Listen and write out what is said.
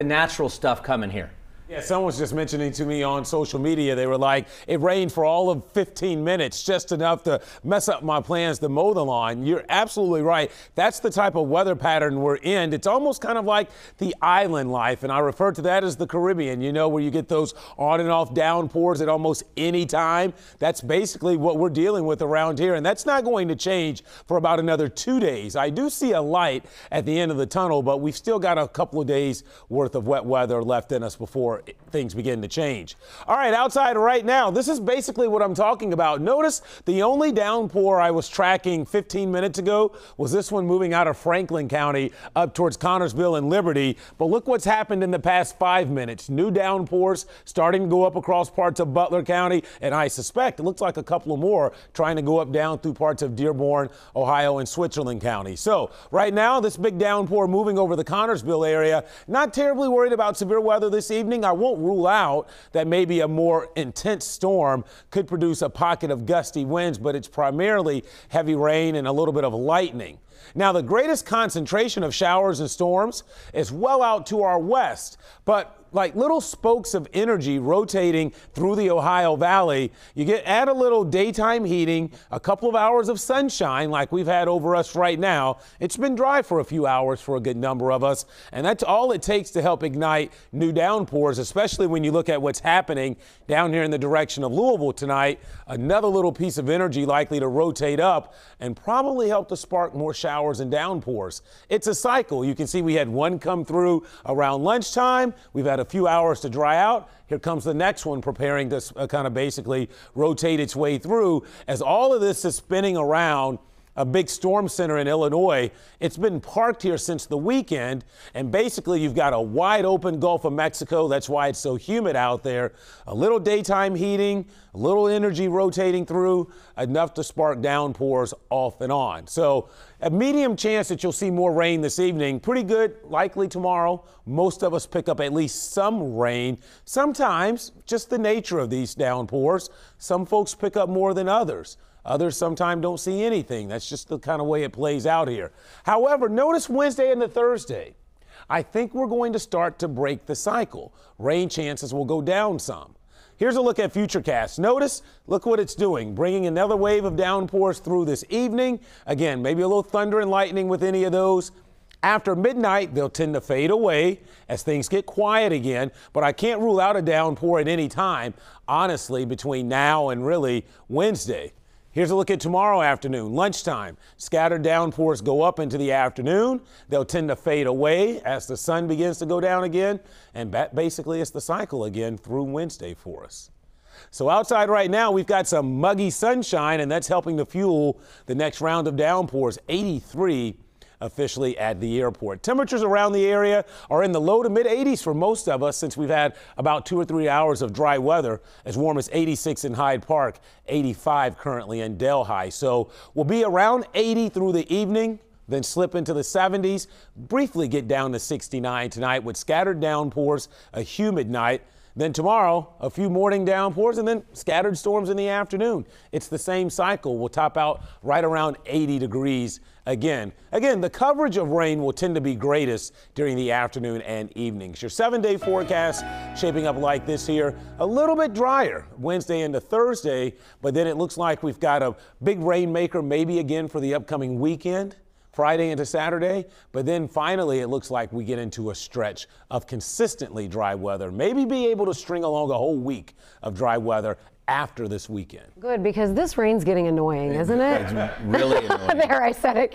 the natural stuff coming here. Yeah, someone was just mentioning to me on social media, they were like, it rained for all of 15 minutes, just enough to mess up my plans to mow the lawn. You're absolutely right. That's the type of weather pattern we're in. It's almost kind of like the island life, and I refer to that as the Caribbean, you know, where you get those on and off downpours at almost any time. That's basically what we're dealing with around here, and that's not going to change for about another two days. I do see a light at the end of the tunnel, but we've still got a couple of days worth of wet weather left in us before things begin to change. All right, outside right now, this is basically what I'm talking about. Notice the only downpour I was tracking 15 minutes ago was this one moving out of Franklin County up towards Connersville and Liberty. But look what's happened in the past five minutes. New downpours starting to go up across parts of Butler County, and I suspect it looks like a couple more trying to go up down through parts of Dearborn, Ohio, and Switzerland County. So right now, this big downpour moving over the Connersville area. Not terribly worried about severe weather this evening. I won't rule out that maybe a more intense storm could produce a pocket of gusty winds, but it's primarily heavy rain and a little bit of lightning. Now, the greatest concentration of showers and storms is well out to our west, but like little spokes of energy rotating through the Ohio Valley. You get add a little daytime heating, a couple of hours of sunshine like we've had over us right now. It's been dry for a few hours for a good number of us, and that's all it takes to help ignite new downpours, especially when you look at what's happening down here in the direction of Louisville tonight. Another little piece of energy likely to rotate up and probably help to spark more showers and downpours. It's a cycle. You can see we had one come through around lunchtime. We've had a a few hours to dry out. Here comes the next one preparing to uh, kind of basically rotate its way through as all of this is spinning around a big storm center in Illinois. It's been parked here since the weekend, and basically you've got a wide open Gulf of Mexico. That's why it's so humid out there. A little daytime heating, a little energy rotating through, enough to spark downpours off and on. So a medium chance that you'll see more rain this evening. Pretty good, likely tomorrow. Most of us pick up at least some rain. Sometimes, just the nature of these downpours, some folks pick up more than others. Others sometimes don't see anything. That's just the kind of way it plays out here. However, notice Wednesday and the Thursday. I think we're going to start to break the cycle. Rain chances will go down some. Here's a look at Futurecast. Notice, look what it's doing, bringing another wave of downpours through this evening. Again, maybe a little thunder and lightning with any of those. After midnight, they'll tend to fade away as things get quiet again, but I can't rule out a downpour at any time, honestly, between now and really Wednesday. Here's a look at tomorrow afternoon, lunchtime. Scattered downpours go up into the afternoon. They'll tend to fade away as the sun begins to go down again. And that basically, it's the cycle again through Wednesday for us. So outside right now, we've got some muggy sunshine, and that's helping to fuel the next round of downpours. 83 officially at the airport. Temperatures around the area are in the low to mid 80s for most of us since we've had about two or three hours of dry weather, as warm as 86 in Hyde Park, 85 currently in Delhi. So we'll be around 80 through the evening then slip into the 70s, briefly get down to 69 tonight with scattered downpours, a humid night. Then tomorrow, a few morning downpours and then scattered storms in the afternoon. It's the same cycle. We'll top out right around 80 degrees again. Again, the coverage of rain will tend to be greatest during the afternoon and evenings. Your seven day forecast shaping up like this here. A little bit drier Wednesday into Thursday, but then it looks like we've got a big rainmaker maybe again for the upcoming weekend. Friday into Saturday. But then finally, it looks like we get into a stretch of consistently dry weather. Maybe be able to string along a whole week of dry weather after this weekend. Good, because this rain's getting annoying, isn't it? It's really annoying. there, I said it,